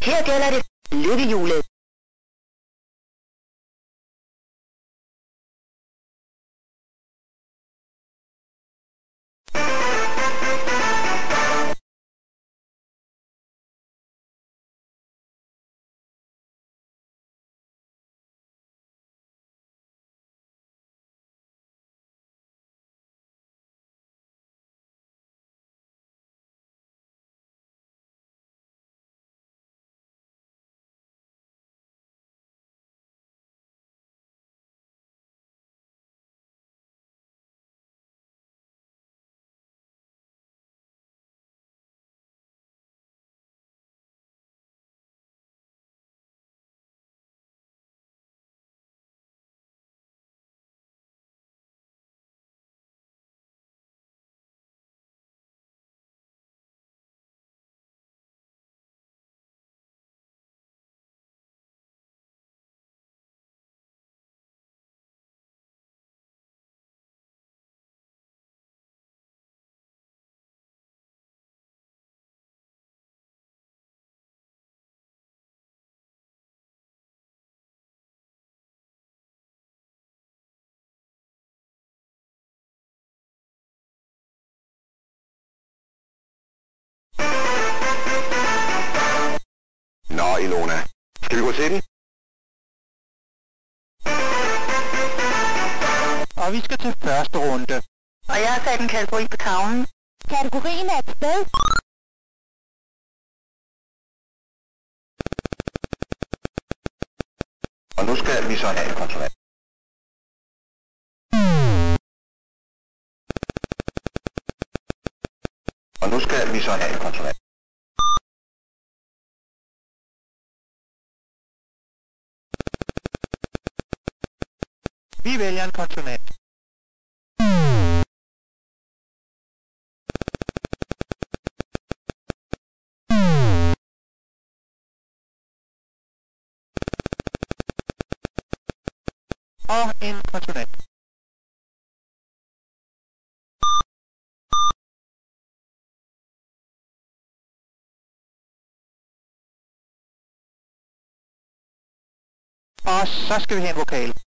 Her gælder det lykkehjulet. Nå, Ilona. Skal vi gå til den? Og vi skal til første runde. Og jeg har sat en kategori på tavlen. Kategorien er et sted. Og nu skal vi så have en konsulent. Og nu skal vi så have en konsulent. Vive le unfortunate. Oh, unfortunate. Oh, Saskatchewan Vocale.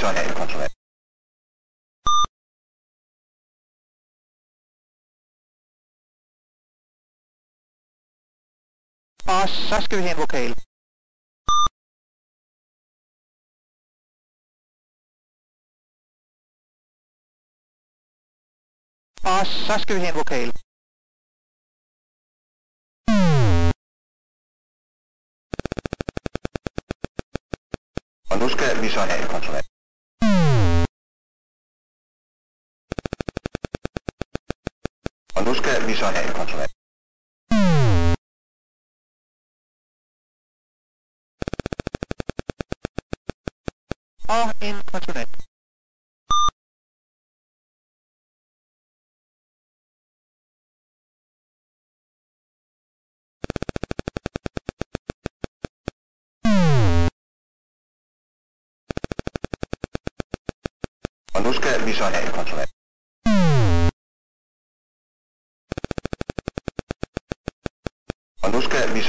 nu skal. Og så skal vi have en vokal. Og så skal vi have en vokal. Og nu skal vi så have en konsulent. troszeczkę bliżonie i kończymy. In kończymy. Paluszkę, bliżonie i kończymy.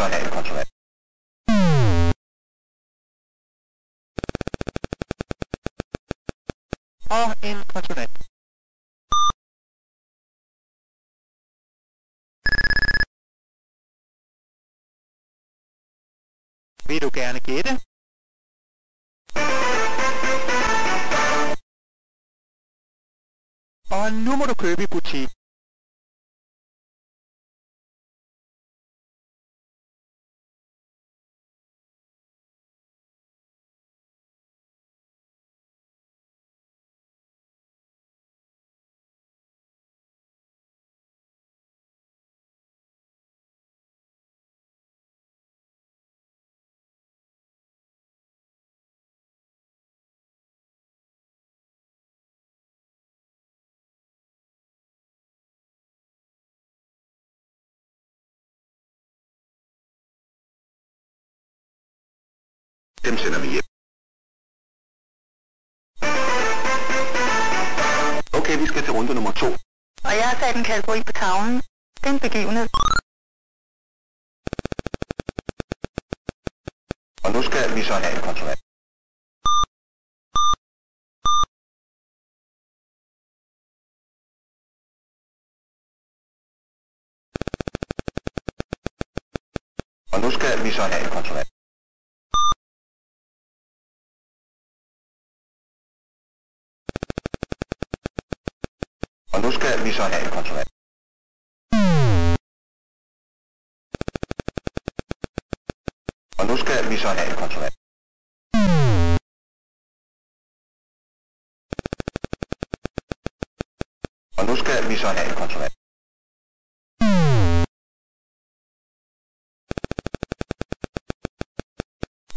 control it, control it. All in control it. Virukään kiinni. On numero 12 Dem sender vi hjem. Okay, vi skal til runde nummer to. Og jeg har sat en kategori på tavlen. Den begivenhed. Og nu skal vi så have en konsulent. Og nu skal vi så have en konsulent. Og nu skal vi så have en konsulent. brusche bisogna riconsultare. Brusche bisogna riconsultare. Brusche bisogna riconsultare.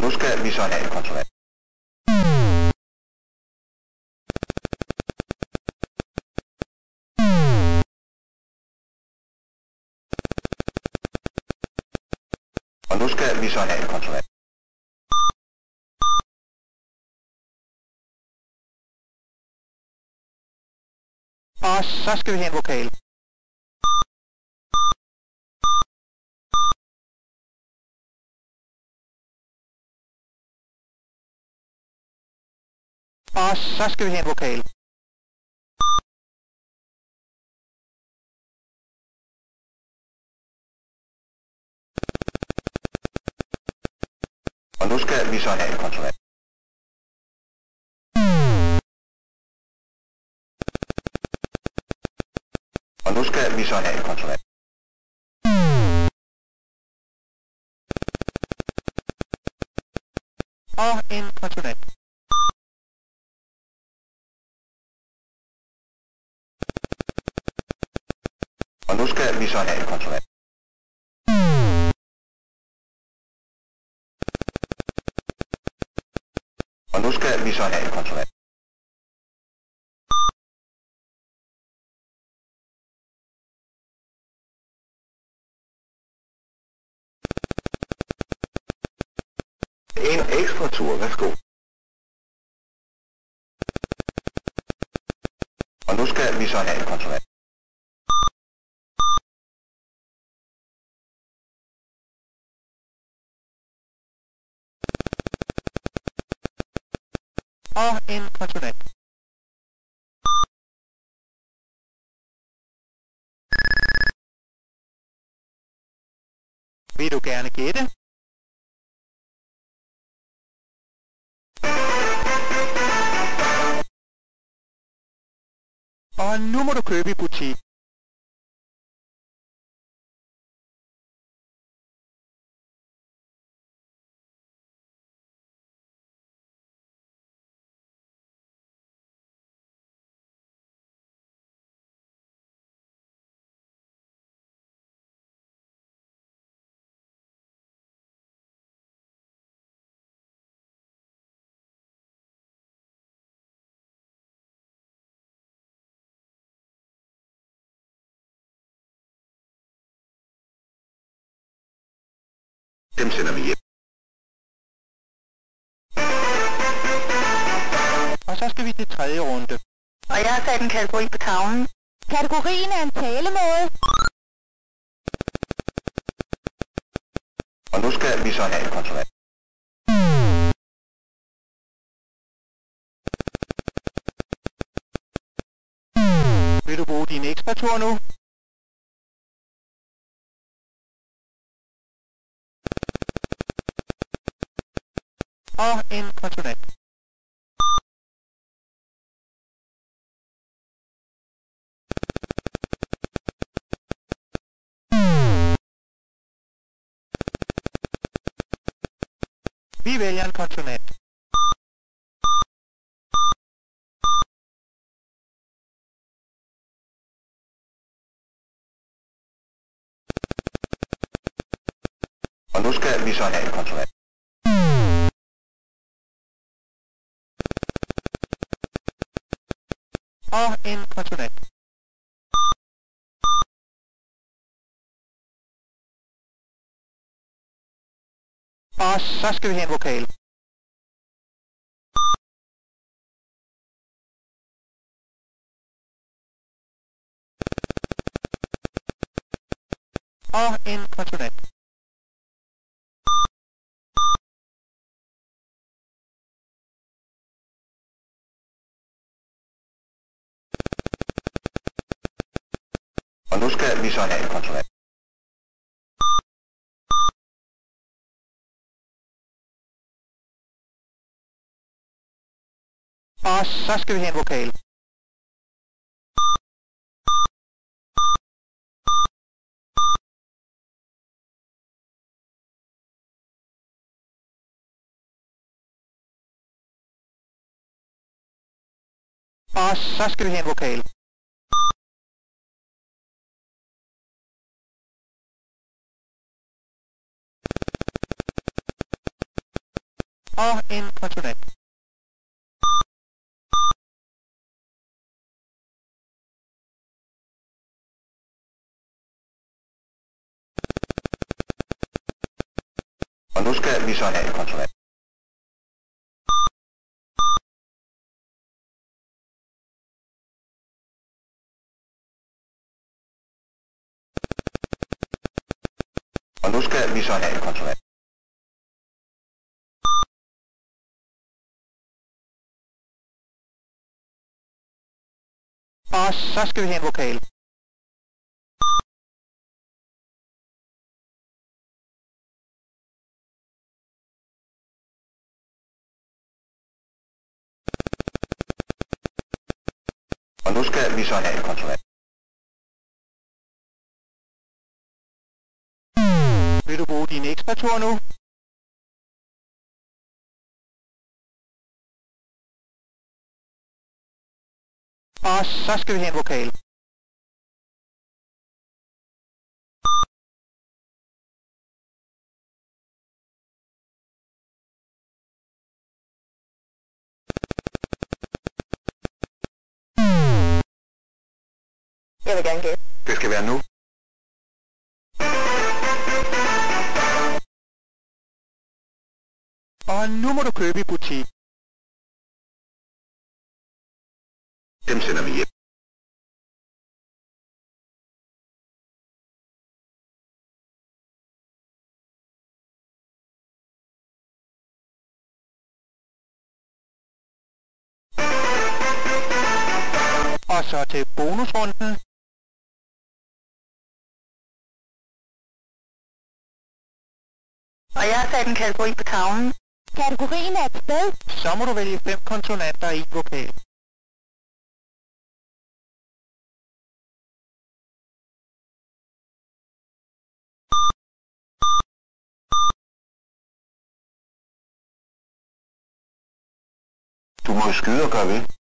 Brusche bisogna riconsultare. Så Og så skal vi have en vokal. Og så skal vi have en vokal. shot at control. Anushka mission at control. All in control. Anushka mission at control. Vi så have en skal have en. En ekstra tur, værsgo. Og nu skal vi så have en konsulent. Og en konsulent. Vil du gerne gætte? Og nu må du købe i butik. Dem sender vi hjem. Og så skal vi til tredje runde. Og jeg har sat en kategori på tavlen. Kategorien er en talemåde. Og nu skal vi så have en konsulent. Vil du bruge din ekstra tur nu? M4X. Bibelian Fortunet. Anushka Mishaner Fortunet. rm.net. Og så skal vi have en vokal. Og en konsonant. Og så skal vi have en vokal. Og så skal vi have en vokal. Og så skal vi have en vokal. are incorrect. Quando scherzo bisogna incorrect. Quando scherzo bisogna incorrect. Og så skal vi have en vokal. Og nu skal vi så have en konsonant. Vil du bruge din ekstra nu? Og så skal vi have en vokal. Jeg vil gerne gætte. Det skal være nu. Og nu må du købe i butik. Dem sender vi hjem. Og så til bonusrunden. Og jeg har sat en kategori på tavlen. Kategorien er et sted. Så må du vælge fem konsonanter i vokal. Du må jo skyde og gøre ved.